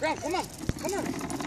Grab, come on, come on.